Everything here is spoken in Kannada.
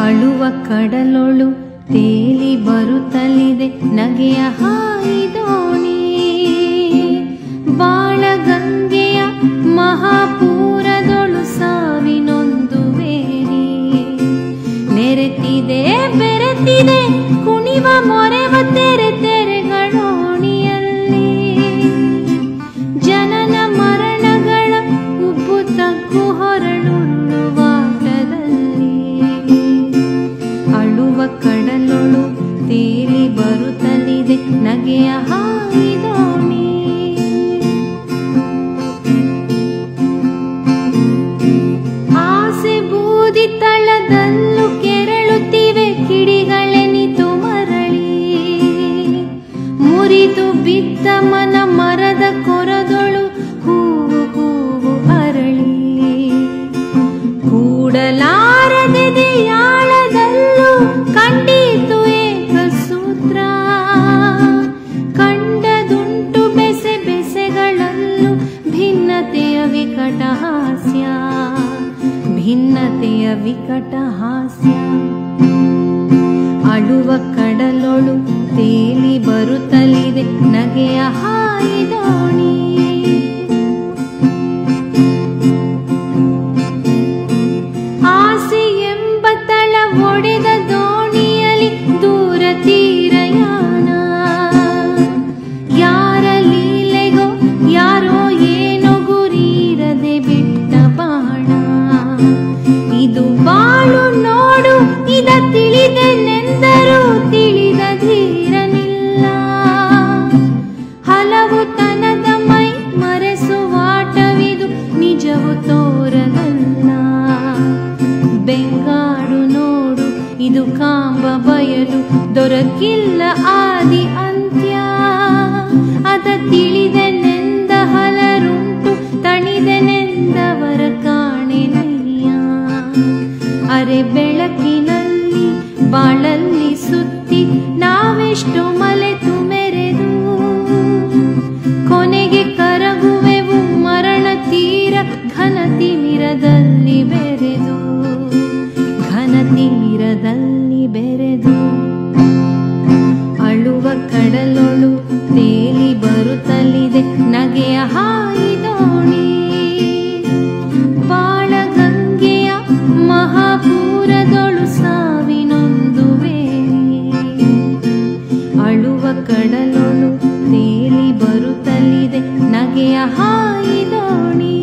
ಕಡಲೊಳು ತೇಲಿ ಬರುತ್ತಲಿದೆ. ನಗೆಯ ಹಾಯಿದೋಣಿ ಬಾಳಗಂಗೆಯ ಮಹಾಪೂರದೊಳು ಸಾವಿನೊಂದು ವೇರಿ ನೆರೆತಿದೆ ಬೆರೆತಿದೆ ಕುಣಿವ ಮೊರೆವ ಬರುತ್ತಲಿದೆ ನಗೆಯ ಹಾಯಿದೋಣಿ ಆಸೆ ಬೂದಿ ತಳದಲ್ಲೂ ಕೆರಳುತ್ತಿವೆ ಕಿಡಿಗಳೆನಿತು ಮರಳಿ. ಮುರಿದು ಬಿದ್ದ ಮನ ಮರದ ಕೊರದೊಳು ಹಾಸ್ಯ ಭಿನ್ನತೆಯ ವಿಕಟ ಹಾಸ್ಯ. ಅಳುವ ಕಡಲೊಳು ತೇಲಿ ಬರುತ್ತಲಿದೆ ನಗೆಯ ಹಾಯಿದೋಣಿ ದೊರಕಿಲ್ಲ ಆದಿ ಅಂತ್ಯ. ಅದ ತಿಳಿದೆನೆಂದ ಹಲರುಂಟು, ತಣಿದೆನೆಂದವರ ಕಾಣೆನಯ್ಯ ಅರೆ ಬೆಳಕಿನಲ್ಲಿ, ಬಾಳಲ್ಲಿ ಸುತ್ತಿ, ನಾವೆಷ್ಟು ಮಲೆತು ಮೆರೆದು. ಕೊನೆಗೆ ಕರಗುವೆವು, ಮರಣ ತೀರ ಘನ ತಿಮಿರದಲ್ಲಿ ಬೆರೆದು. ಘನ ತಿಮಿರದಲ್ಲಿ ತೇಲಿ ಬರುತ್ತಲಿದೆ ನಗೆಯ ಹಾಯಿದೋಣಿ ಬಾಳಗಂಗೆಯ ಮಹಾಪೂರದೊಳು ಸಾವಿನೊಂದು ವೇರಿ ಅಳುವ ಕಡಲೊಳು ತೇಲಿ ಬರುತ್ತಲಿದೆ. ನಗೆಯ ಹಾಯಿದೋಣಿ